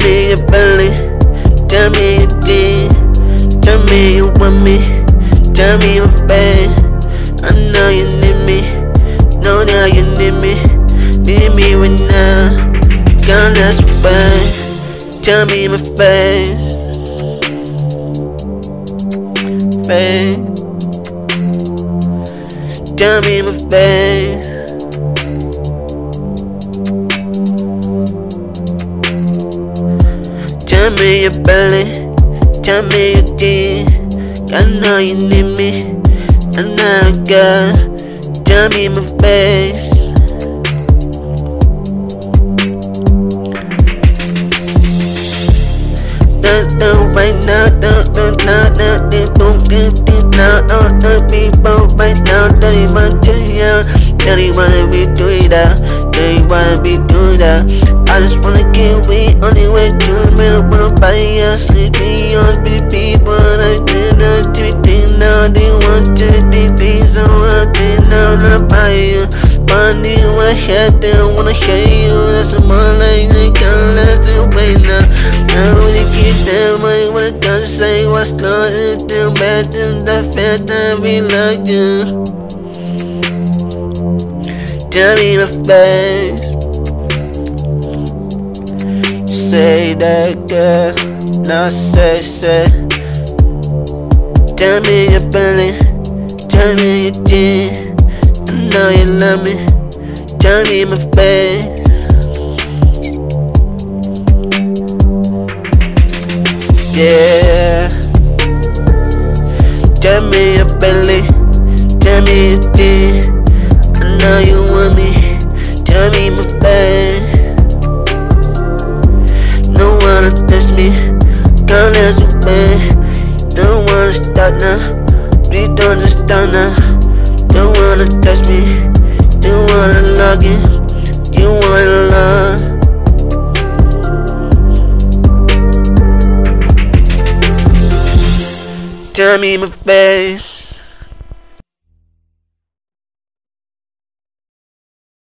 your belly. Tell me you did. Tell me you want me. Tell me your face. I know you need me. Know that you need me. Need me right now. Girl, that's fine. Tell me my face. Face. Tell me my face. Tell me your belly, tell me your teeth. I know you need me, I know I got. Tell me my face. No, no, right now, no, no, no, no, they don't get this now. All the people right now, they want to you. They wanna be doing ah. that, they wanna be doing that. Ah. I just wanna get weak, only way to me. Wanna buy you, sleeping on the people. I did not do it now, they want to be these, so I did not wanna buy you. Money, my head, they wanna hear you. That's more like they can't let it wait now. Now you get that money, what I gotta say, what's not in the bad, in the fact that we like you. Tell me my face. Say that girl, now say, say. Tell me your belly, tell me your chin. I know you love me, tell me my face. Yeah. Tell me your belly, tell me your chin. I know you want me, tell me my face. As a man. Don't wanna start now, please don't just start now. Don't wanna touch me, don't wanna log in, you wanna love. Tell me my face.